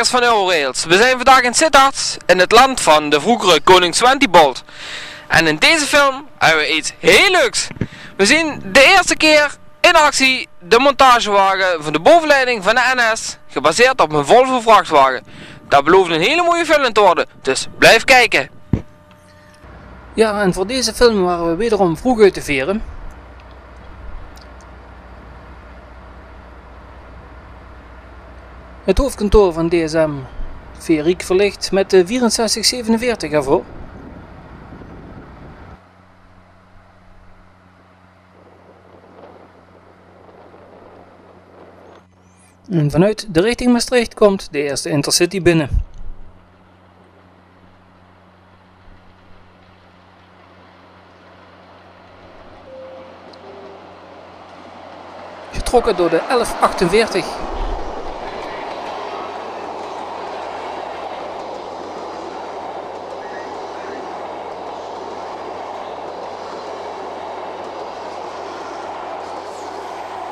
van Eurorails. We zijn vandaag in Sittard, in het land van de vroegere koning Swentibolt. En in deze film hebben we iets heel leuks. We zien de eerste keer in actie de montagewagen van de bovenleiding van de NS, gebaseerd op een Volvo vrachtwagen. Dat belooft een hele mooie film te worden, dus blijf kijken. Ja, en voor deze film waren we wederom vroeg uit te veren. Het hoofdkantoor van DSM Veriek verlicht met de 6447 ervoor. En vanuit de richting Maastricht komt de eerste Intercity binnen. Getrokken door de 1148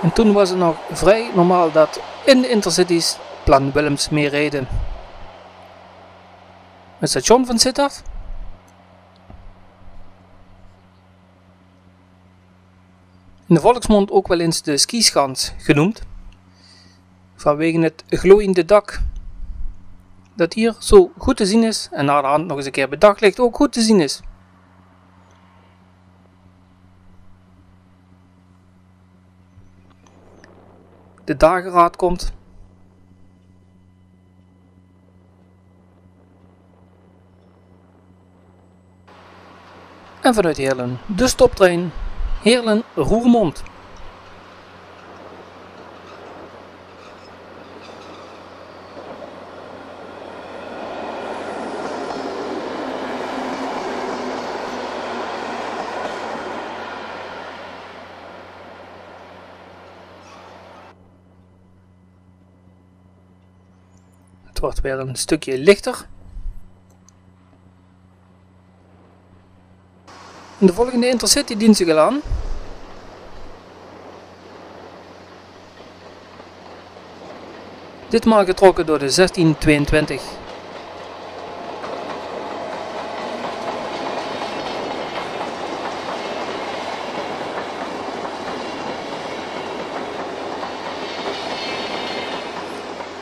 En toen was het nog vrij normaal dat in de intercities Plan Willems mee reden. Het station van Sittard? In de volksmond ook wel eens de skischans genoemd. Vanwege het glooiende dak. Dat hier zo goed te zien is en naar de hand nog eens een keer bedacht ligt ook goed te zien is. De dageraad komt. En vanuit Heerlen de stoptrein Heerlen-Roermond. Het wordt weer een stukje lichter. De volgende Intercity dient zich al aan. Ditmaal getrokken door de 1622.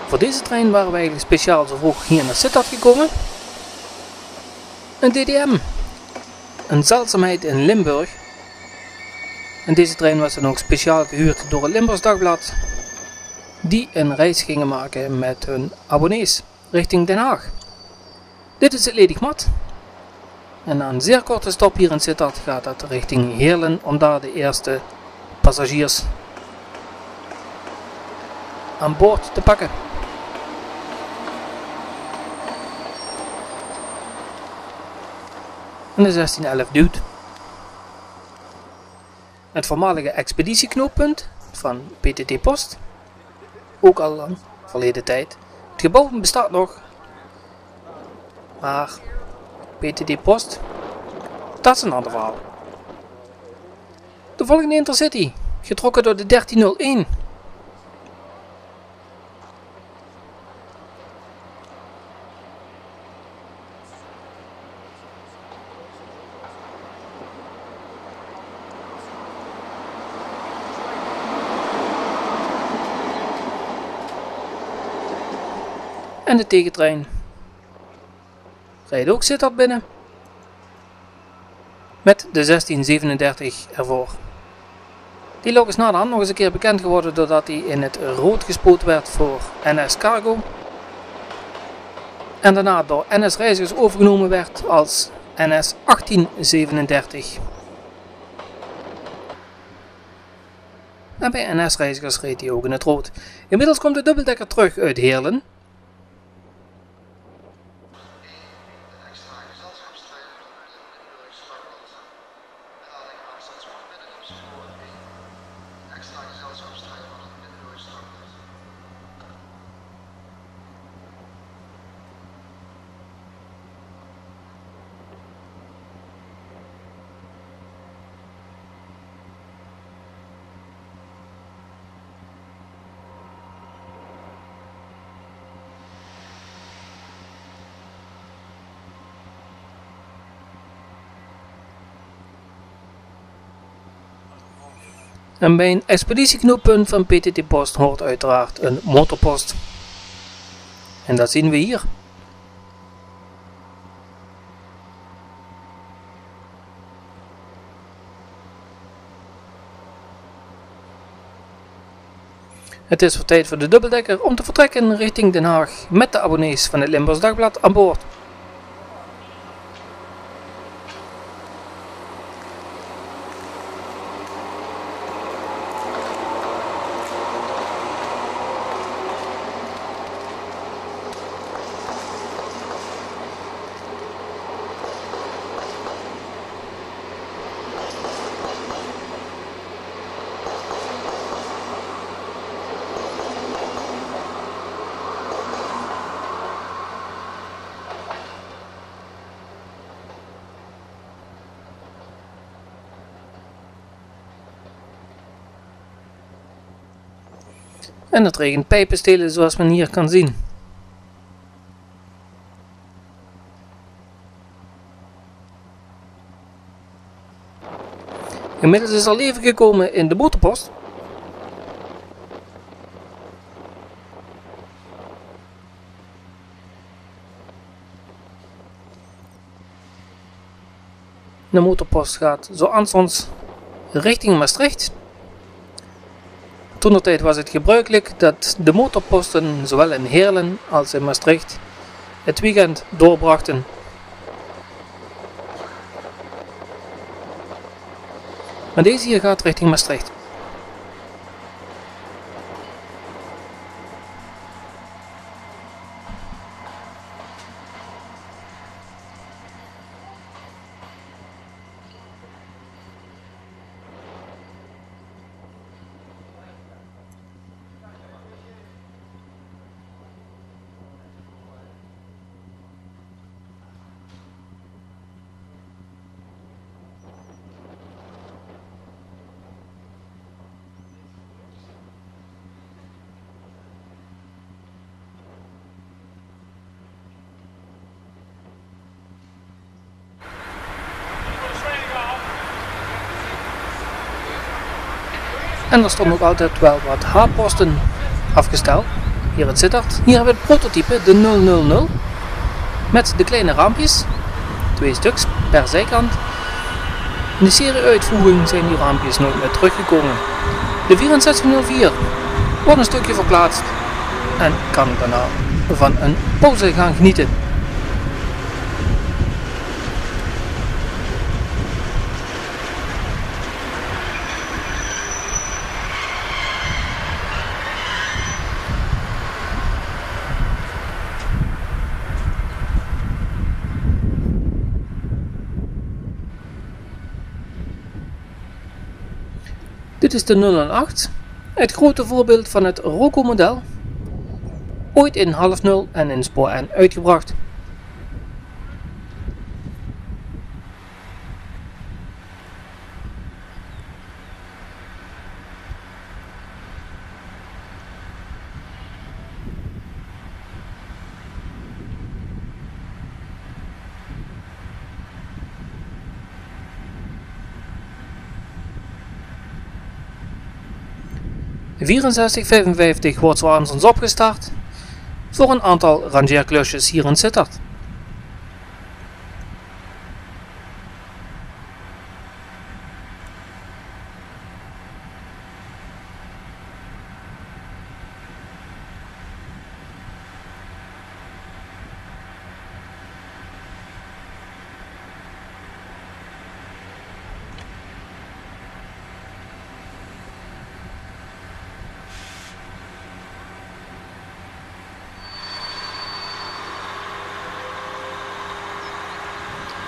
Voor deze trein waren wij eigenlijk speciaal zo vroeg hier naar Sittard gekomen. Een DDM. Een zeldzaamheid in Limburg. En deze trein was dan ook speciaal gehuurd door het Limburgs Dagblad. Die een reis gingen maken met hun abonnees richting Den Haag. Dit is het Ledigmat. En na een zeer korte stop hier in Sittard gaat het richting Heerlen om daar de eerste passagiers aan boord te pakken. En de 1611 duwt. Het voormalige expeditieknooppunt van PTT Post, ook al lang verleden tijd. Het gebouw bestaat nog, maar PTT Post, dat is een ander verhaal. De volgende Intercity, getrokken door de 1301. En de tegentrein rijdt ook Sittard binnen. Met de 1637 ervoor. Die log is na de hand nog eens een keer bekend geworden doordat hij in het rood gespoeld werd voor NS Cargo. En daarna door NS Reizigers overgenomen werd als NS 1837. En bij NS Reizigers reed hij ook in het rood. Inmiddels komt de dubbeldekker terug uit Heerlen En bij een expeditieknooppunt van PTT Post hoort uiteraard een motorpost. En dat zien we hier. Het is voor tijd voor de dubbeldekker om te vertrekken richting Den Haag met de abonnees van het Limburgs Dagblad aan boord. En het regent pijpenstelen zoals men hier kan zien. Inmiddels is al leven gekomen in de motorpost. De motorpost gaat zo aanstonds richting Maastricht. Toen tijd was het gebruikelijk dat de motorposten zowel in Heerlen als in Maastricht het weekend doorbrachten. Maar deze hier gaat richting Maastricht. En er stonden ook altijd wel wat haarposten afgesteld. Hier het Sittard. Hier hebben we het prototype, de 000. Met de kleine raampjes. Twee stuks per zijkant. In de serie-uitvoering zijn die raampjes nooit meer teruggekomen. De 6404 wordt een stukje verplaatst en kan daarna van een pauze gaan genieten. De 008, het grote voorbeeld van het Rocco model, ooit in half 0 en in spoor N uitgebracht. 6455 wordt Zwansons opgestart voor een aantal rangeerklusjes hier in Sittard.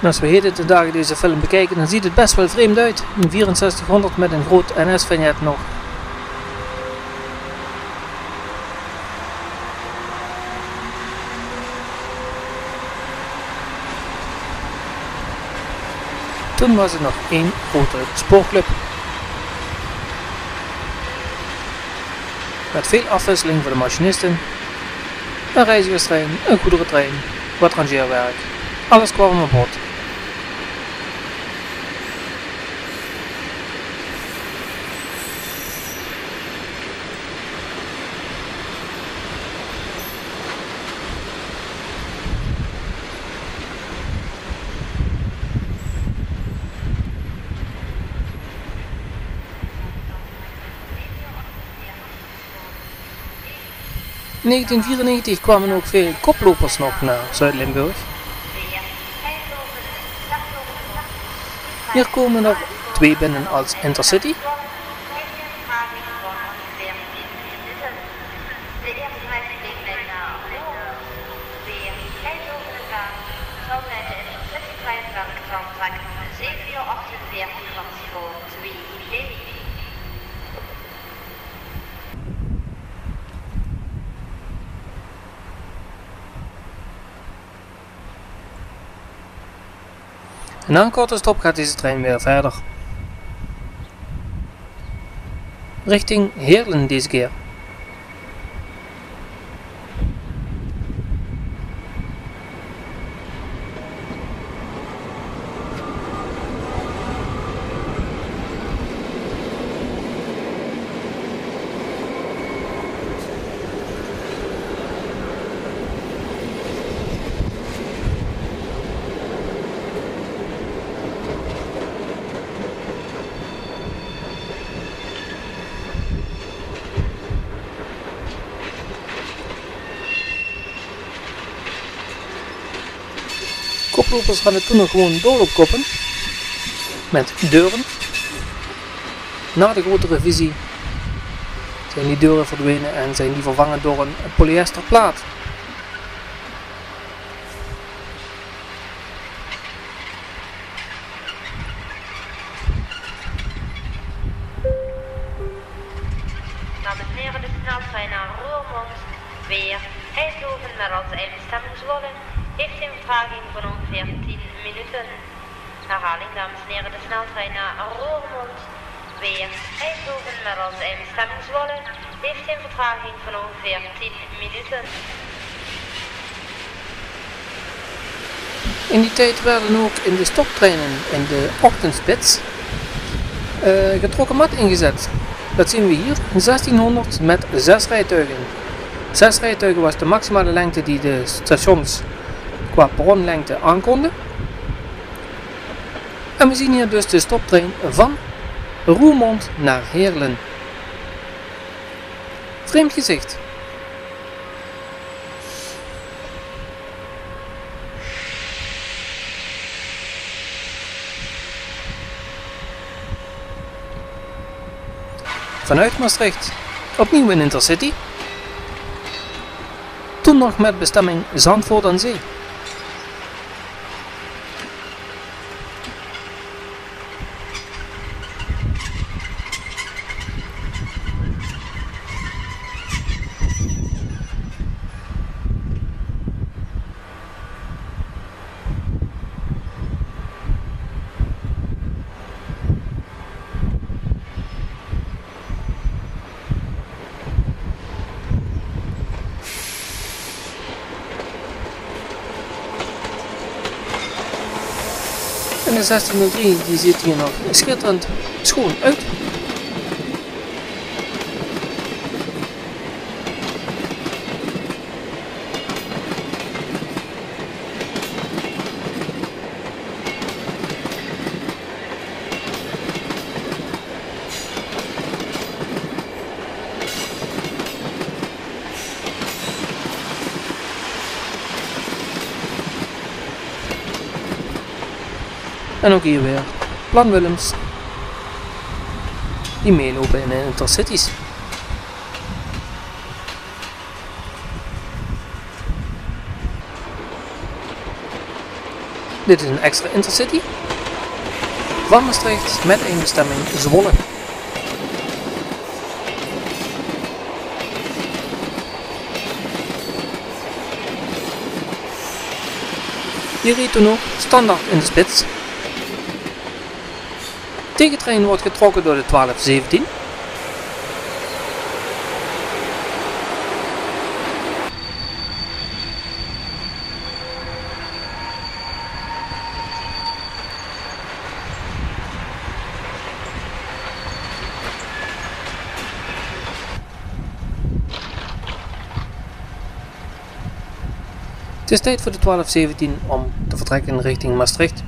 Als we heden de dagen deze film bekijken, dan ziet het best wel vreemd uit. Een 6400 met een groot NS-vignet nog. Toen was het nog één grote spoorclub. Met veel afwisseling voor de machinisten, een reizigerstrein, een goederentrein, wat rangeerwerk. Alles kwam op bod. In 1994 kwamen ook veel koplopers nog naar Zuid-Limburg. Hier komen er twee binnen als Intercity. Na een korte stop gaat deze trein weer verder. Richting Heerlen deze keer. Koplopers hadden toen nog gewoon doorloopkoppen met deuren. Na de grote revisie zijn die deuren verdwenen en zijn die vervangen door een polyesterplaat. Dames en de sneltrein naar Roermond, weer Eindhoven met als eindbestemming Zwolle, heeft een vertraging van ongeveer 10 minuten. Herhaling, de sneltrein naar Roermond, weer Eindhoven met als eindbestemming Zwolle, heeft een vertraging van ongeveer 10 minuten. In die tijd werden ook in de stoptreinen in de ochtendspits eh, getrokken mat ingezet. Dat zien we hier, een 1600 met 6 rijtuigen. 6 rijtuigen was de maximale lengte die de stations qua perronlengte aankonden. En we zien hier dus de stoptrein van Roermond naar Heerlen. Vreemd gezicht. Vanuit Maastricht opnieuw een Intercity. Toen nog met bestemming Zandvoort aan Zee. En de 1603 die ziet hier nog schitterend schoon uit. En ook hier weer Plan Willems. Die meelopen in Intercities. Dit is een extra Intercity. Van Maastricht met een bestemming Zwolle. Toen ook standaard in de spits. Tegentrein wordt getrokken door de 1217. Het is tijd voor de 1217 om te vertrekken richting Maastricht.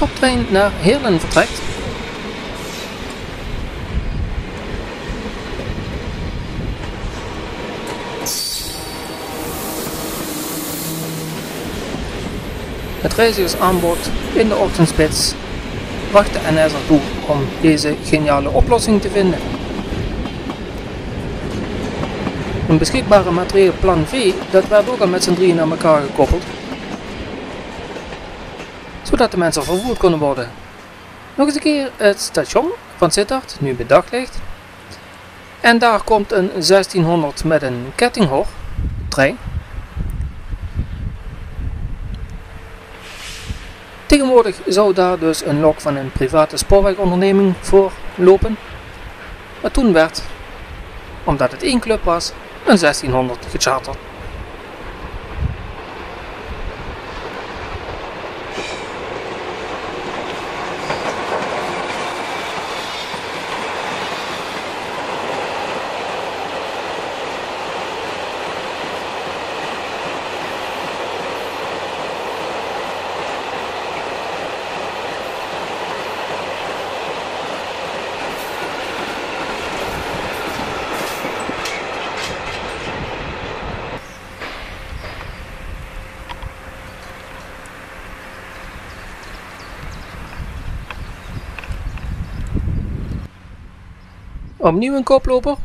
Stoptrein naar Heerlen vertrekt. Het reizigersaanbod in de ochtendspits wacht de NS ertoe om deze geniale oplossing te vinden. Een beschikbare materieel plan V dat werd ook al met z'n drieën aan elkaar gekoppeld, zodat de mensen vervoerd konden worden. Nog eens een keer het station van Sittard, nu bij daglicht. En daar komt een 1600 met een kettinghor, trein. Tegenwoordig zou daar dus een lok van een private spoorwegonderneming voor lopen. Maar toen werd, omdat het één club was, een 1600 gecharterd. Opnieuw een koploper.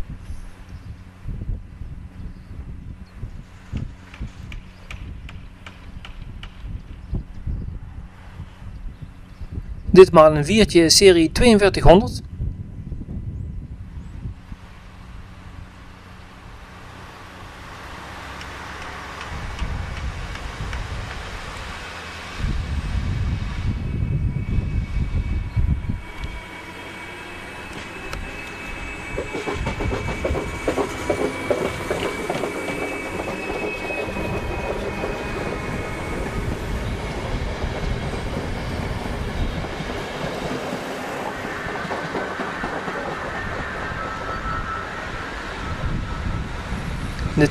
Ditmaal een viertje serie 4200.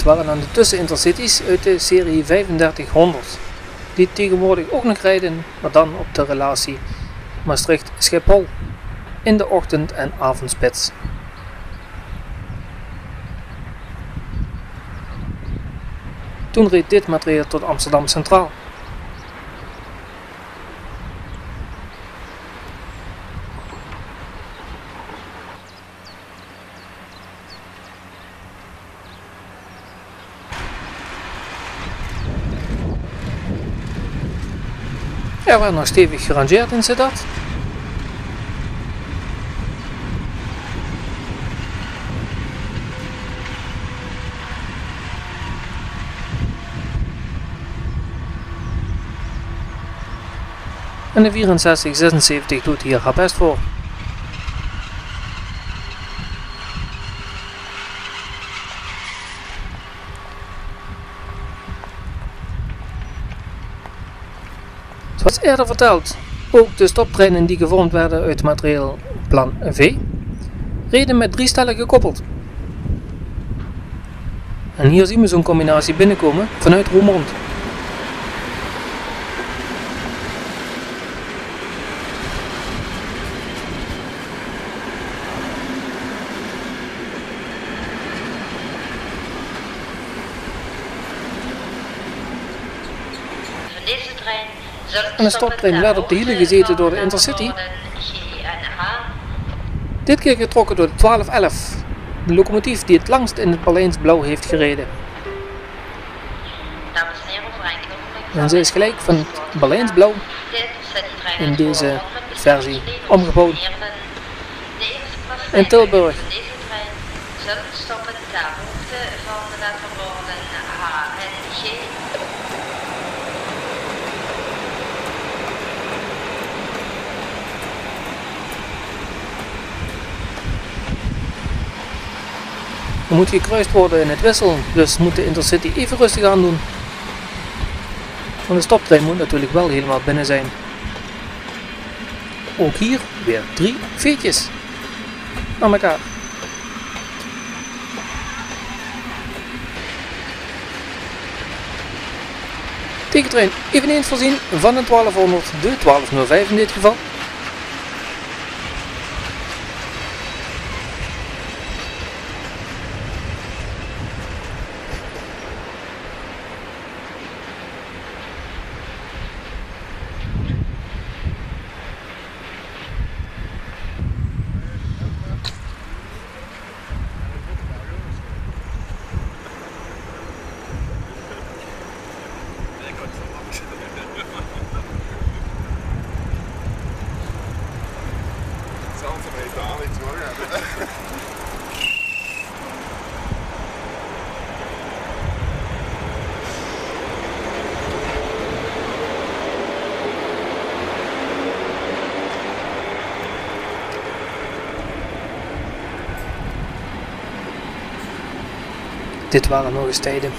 Waren dan de tussenintercities uit de serie 3500, die tegenwoordig ook nog rijden, maar dan op de relatie Maastricht-Schiphol in de ochtend- en avondspits. Toen reed dit materieel tot Amsterdam Centraal. Er werd nog stevig gerangeerd in Sittard. En de 6476 doet hier haar best voor. Eerder verteld, ook de stoptreinen die gevormd werden uit materieel plan V, reden met drie stellen gekoppeld. En hier zien we zo'n combinatie binnenkomen vanuit Roermond. Deze trein En de stoptrein werd op de hielen gezeten door de Intercity. Dit keer getrokken door de 1211, de locomotief die het langst in het Berlijns blauw heeft gereden. En ze is gelijk van het Berlijns blauw in deze versie omgebouwd. In Tilburg. Deze trein zullen stoppen ter hoogte van de letterborden H en G. Er moet gekruist worden in het wissel, dus moet de Intercity even rustig aan doen. Want de stoptrein moet natuurlijk wel helemaal binnen zijn. Ook hier weer drie veetjes aan elkaar. Tegentrain eveneens voorzien van een 1200, de 1205 in dit geval. Dit waren nog eens tijden.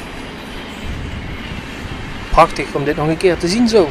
Prachtig om dit nog een keer te zien zo.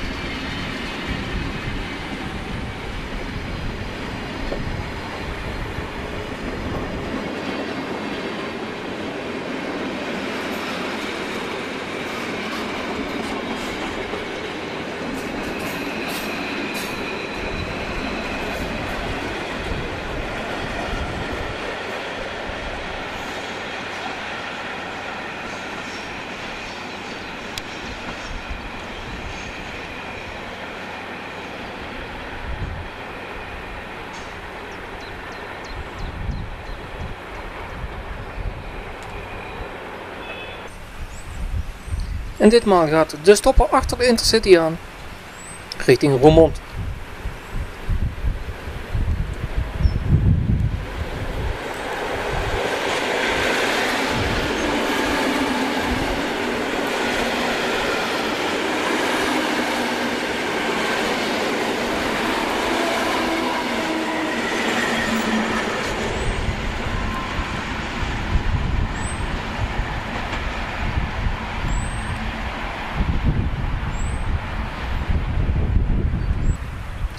En ditmaal gaat de stopper achter de Intercity aan, richting Roermond.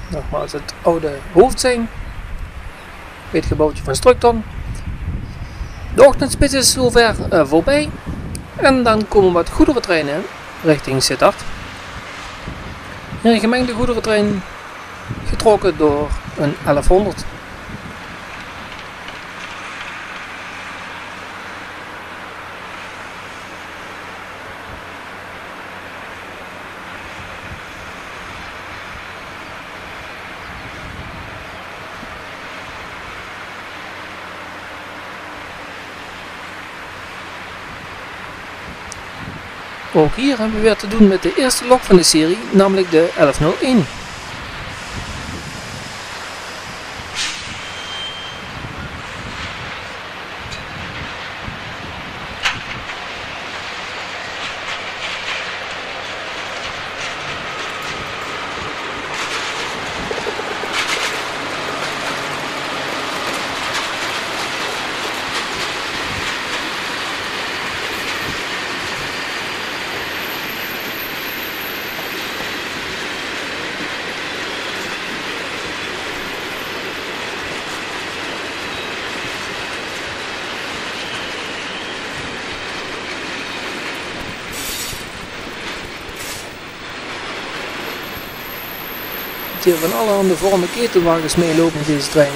Nogmaals het oude hoofdzijn. Bij het gebouwtje van Structon. De ochtendspits is zover eh, voorbij. En dan komen wat goederentreinen richting Sittard. Een gemengde goederentrein getrokken door een 1100. Ook hier hebben we weer te doen met de eerste lok van de serie, namelijk de 1101. Hier van allerhande vormen ketelwagens meelopen in deze trein.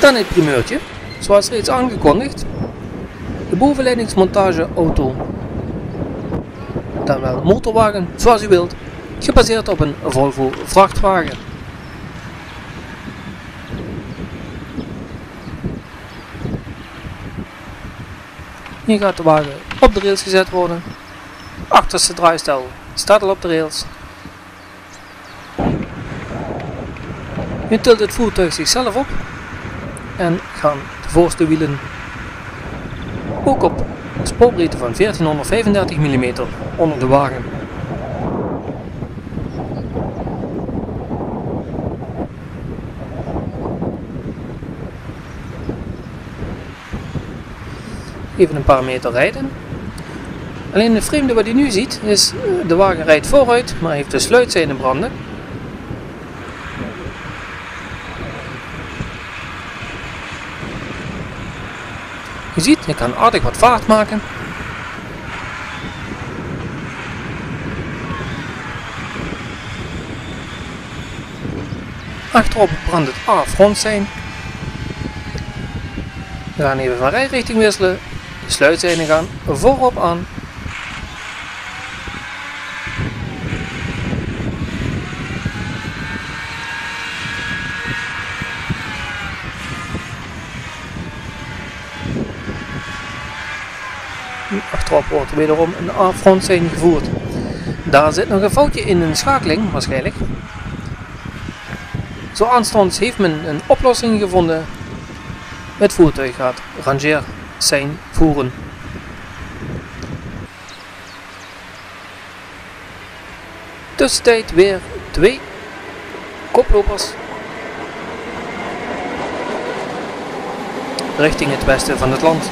Dan het primeurtje, zoals reeds aangekondigd, de bovenleidingsmontage auto. Dan wel motorwagen, zoals u wilt, gebaseerd op een Volvo vrachtwagen. Hier gaat de wagen op de rails gezet worden. Achterste draaistel staat al op de rails Nu tilt het voertuig zichzelf op en gaan de voorste wielen ook op een spoorbreedte van 1435 mm onder de wagen. Even een paar meter rijden. Alleen de vreemde wat u nu ziet is eh, de wagen rijdt vooruit, maar heeft de sluitzijden branden. Je ziet, je kan aardig wat vaart maken. Achterop brandt het A-front zijn. We gaan even van rijrichting wisselen, de sluitzijde gaan, voorop aan Achterop wordt er wederom een A-frontsijn gevoerd. Daar zit nog een foutje in een schakeling waarschijnlijk. Zo aanstonds heeft men een oplossing gevonden. Het voertuig gaat rangeer zijn voeren. Tussentijd weer twee koplopers richting het westen van het land.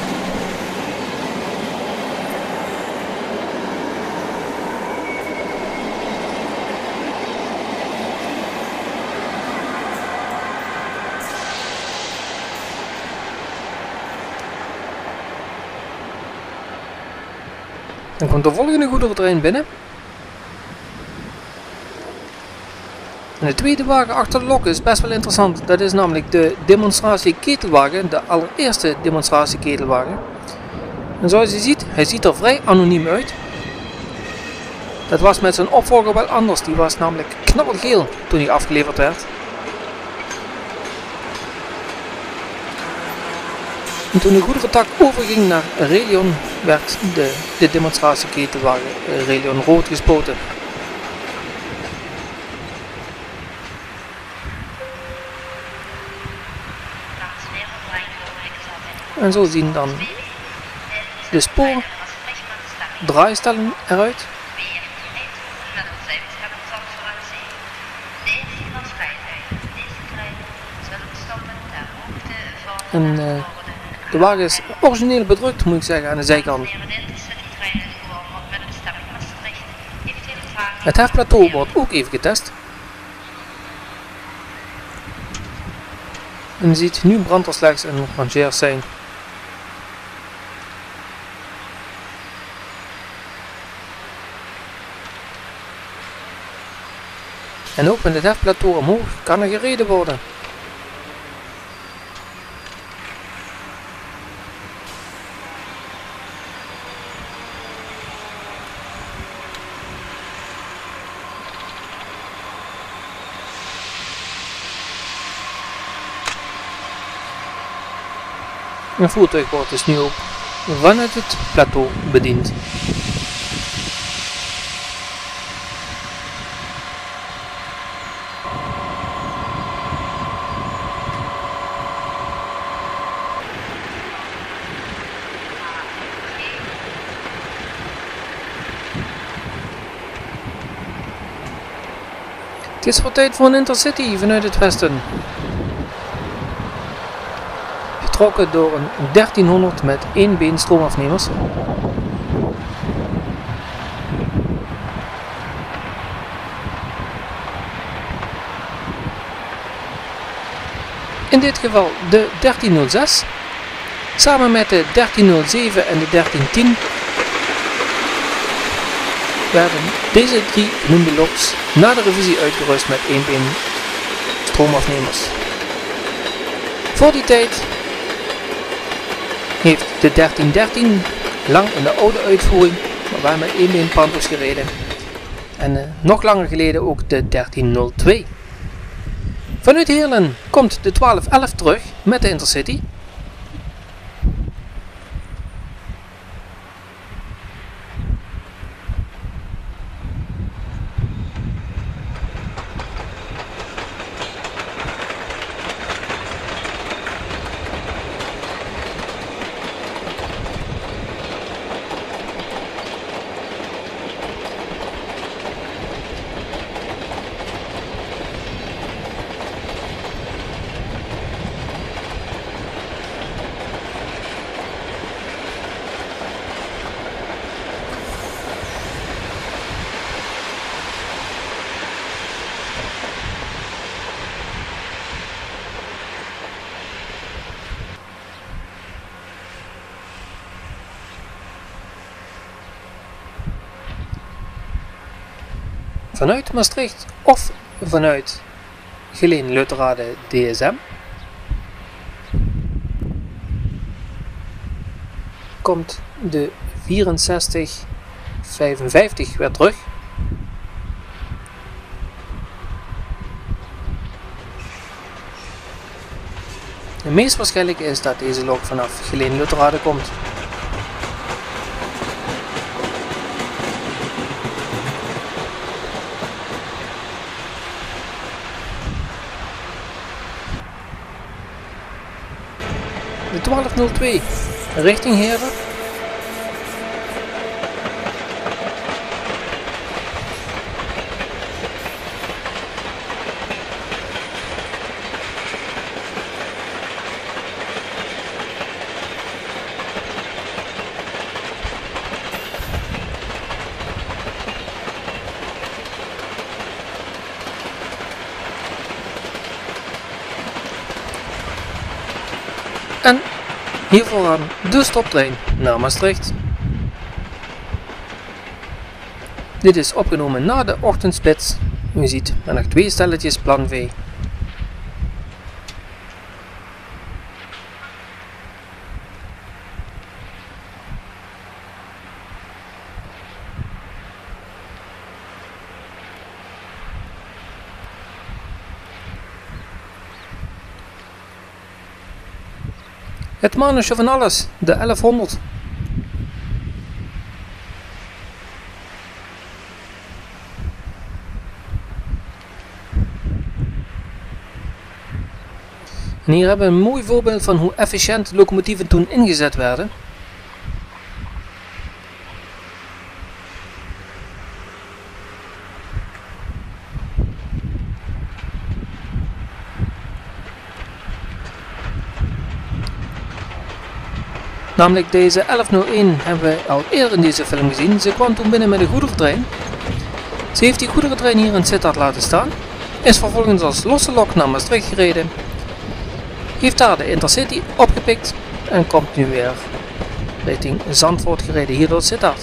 Dan komt de volgende goederentrein binnen. En de tweede wagen achter de lok is best wel interessant. Dat is namelijk de demonstratie ketelwagen, de allereerste demonstratie ketelwagen. En zoals je ziet, hij ziet er vrij anoniem uit. Dat was met zijn opvolger wel anders. Die was namelijk knalgeel toen hij afgeleverd werd. En toen de goederentak overging naar Relion, werd de, de demonstratieketelwagen uh, Relion rood gespoten. En zo zien dan de spoor draaistellen eruit. En uh, de wagen is origineel bedrukt, moet ik zeggen, aan de zijkant. Het hefplateau wordt ook even getest. En je ziet, nu brandt er slechts een rangeer zijn. En ook met het hefplateau omhoog kan er gereden worden. Een voertuig wordt nu ook vanuit het plateau bediend. Het is voor tijd voor een intercity vanuit het westen. Door een 1300 met één been stroomafnemers. In dit geval de 1306 samen met de 1307 en de 1310 werden deze drie genoemde na de revisie uitgerust met 1 been stroomafnemers. Voor die tijd heeft de 1313 lang in de oude uitvoering, maar waar met 1 been Panthers gereden. En uh, nog langer geleden ook de 1302. Vanuit Heerlen komt de 1211 terug met de Intercity. Vanuit Maastricht of vanuit Geleen Lutherade DSM. Komt de 6455 weer terug. De meest waarschijnlijke is dat deze lok vanaf Geleen Lutherade komt. 1202 richting Heerlen. En hier vooraan de stoptrein naar Maastricht. Dit is opgenomen na de ochtendspits. U ziet er nog twee stelletjes plan V. Het mannetje van alles, de 1100. En hier hebben we een mooi voorbeeld van hoe efficiënt locomotieven toen ingezet werden. Namelijk deze 1101 hebben we al eerder in deze film gezien. Ze kwam toen binnen met een goederentrein. Ze heeft die goederentrein hier in Sittard laten staan. Is vervolgens als losse lok naar Maastricht gereden. Heeft daar de Intercity opgepikt. En komt nu weer richting Zandvoort gereden hier door Sittard.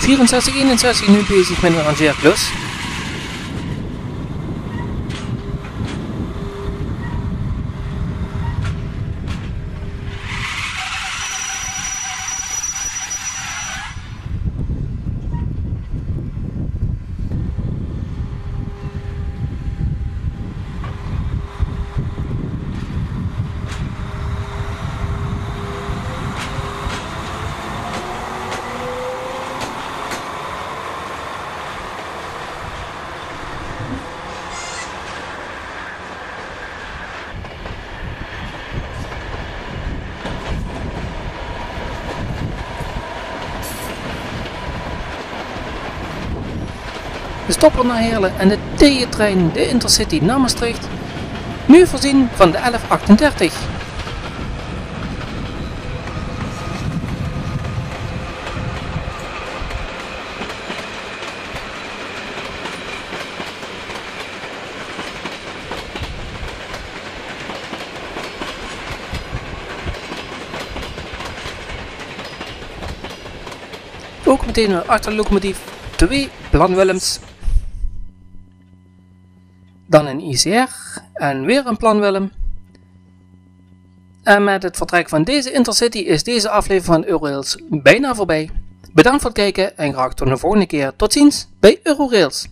...64, 61 nu bezig met een rangeerklus. De stopper naar Heerlen en de T-trein, de Intercity naar nu voorzien van de 1138. Ook meteen een achterlocomotief 2 Plan Willems dan een ICR en weer een plan Willem. En met het vertrek van deze Intercity is deze aflevering van Eurorails bijna voorbij. Bedankt voor het kijken en graag tot de volgende keer. Tot ziens bij Eurorails.